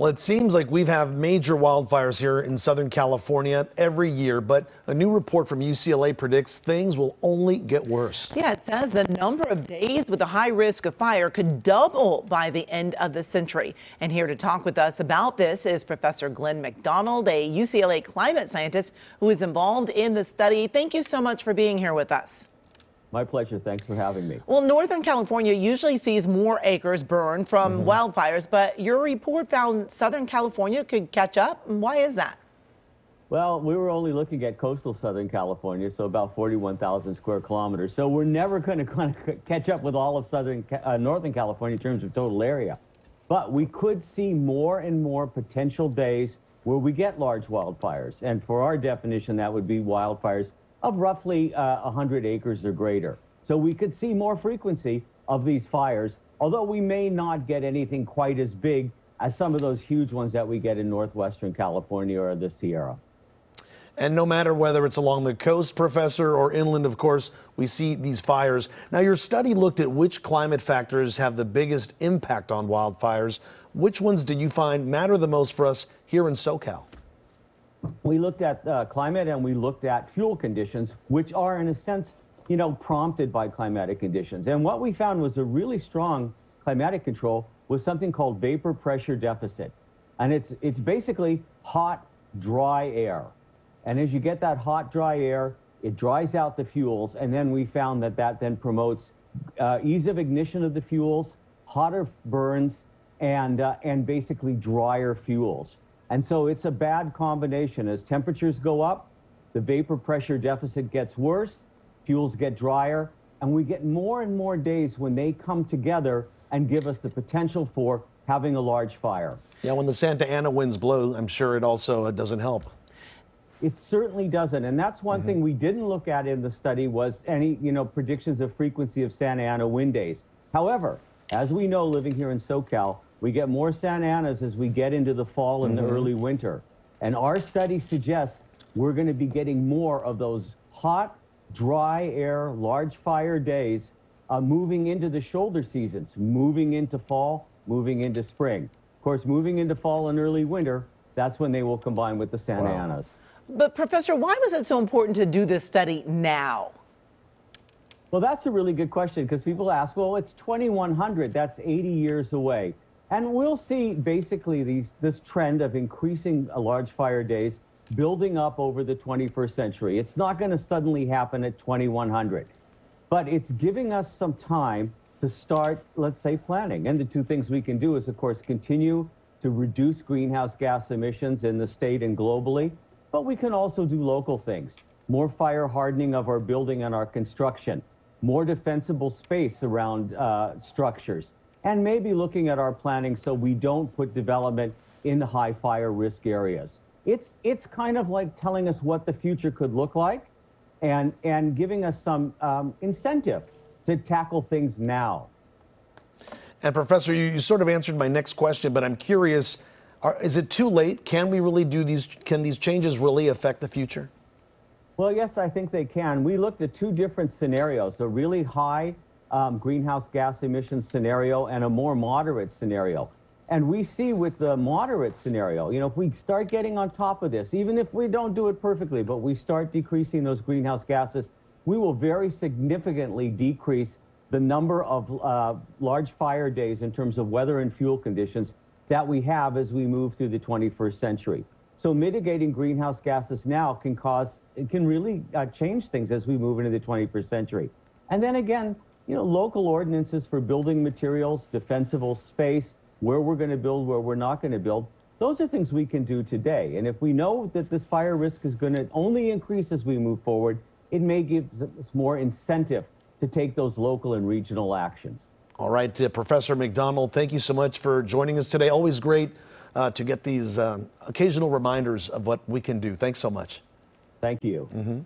Well, it seems like we've had major wildfires here in Southern California every year, but a new report from UCLA predicts things will only get worse. Yeah, it says the number of days with a high risk of fire could double by the end of the century. And here to talk with us about this is Professor Glen MacDonald, a UCLA climate scientist who is involved in the study. Thank you so much for being here with us. My pleasure. Thanks for having me. Well, Northern California usually sees more acres burned from mm -hmm. wildfires, but your report found Southern California could catch up. Why is that? Well, we were only looking at coastal Southern California, so about 41,000 square kilometers. So we're never going to catch up with all of Southern, uh, Northern California in terms of total area. But we could see more and more potential days where we get large wildfires. And for our definition, that would be wildfires of roughly uh, 100 acres or greater. So we could see more frequency of these fires, although we may not get anything quite as big as some of those huge ones that we get in northwestern California or the Sierra. And no matter whether it's along the coast, Professor, or inland, of course, we see these fires. Now, your study looked at which climate factors have the biggest impact on wildfires. Which ones did you find matter the most for us here in SoCal? We looked at uh, climate and we looked at fuel conditions, which are in a sense, you know, prompted by climatic conditions. And what we found was a really strong climatic control was something called vapor pressure deficit. And it's, it's basically hot, dry air. And as you get that hot, dry air, it dries out the fuels. And then we found that that then promotes uh, ease of ignition of the fuels, hotter burns, and, uh, and basically drier fuels. And so it's a bad combination. As temperatures go up, the vapor pressure deficit gets worse, fuels get drier, and we get more and more days when they come together and give us the potential for having a large fire. Yeah, when the Santa Ana winds blow, I'm sure it also uh, doesn't help. It certainly doesn't, and that's one mm -hmm. thing we didn't look at in the study was any, you know, predictions of frequency of Santa Ana wind days. However, as we know, living here in SoCal, we get more Santa Anas as we get into the fall and mm -hmm. the mm-hmm. early winter. And our study suggests we're going to be getting more of those hot, dry air, large fire days uh, moving into the shoulder seasons, moving into fall, moving into spring. Of course, moving into fall and early winter, that's when they will combine with the Santa wow. Anas. But Professor, why was it so important to do this study now? Well, that's a really good question because people ask, well, it's 2100, that's 80 years away. And we'll see basically these, this trend of increasing large fire days building up over the 21st century. It's not going to suddenly happen at 2100, but it's giving us some time to start, let's say, planning. And the two things we can do is, of course, continue to reduce greenhouse gas emissions in the state and globally, but we can also do local things. More fire hardening of our building and our construction, more defensible space around uh, structures, and maybe looking at our planning so we don't put development in high fire risk areas. It's, it's kind of like telling us what the future could look like and, and giving us some um, incentive to tackle things now. And Professor, you, you sort of answered my next question, but I'm curious, are, is it too late? Can we really do these, can these changes really affect the future? Well, yes, I think they can. We looked at two different scenarios, a really high um, greenhouse gas emission scenario and a more moderate scenario. And we see with the moderate scenario, you know, if we start getting on top of this, even if we don't do it perfectly, but we start decreasing those greenhouse gases, we will very significantly decrease the number of uh, large fire days in terms of weather and fuel conditions that we have as we move through the 21st century. So mitigating greenhouse gases now can cause, it can really uh, change things as we move into the 21st century. And then again, you know, local ordinances for building materials, defensible space, where we're going to build, where we're not going to build. Those are things we can do today. And if we know that this fire risk is going to only increase as we move forward, it may give us more incentive to take those local and regional actions. All right, uh, Professor MacDonald, thank you so much for joining us today. Always great uh, to get these um, occasional reminders of what we can do. Thanks so much. Thank you. Mm -hmm.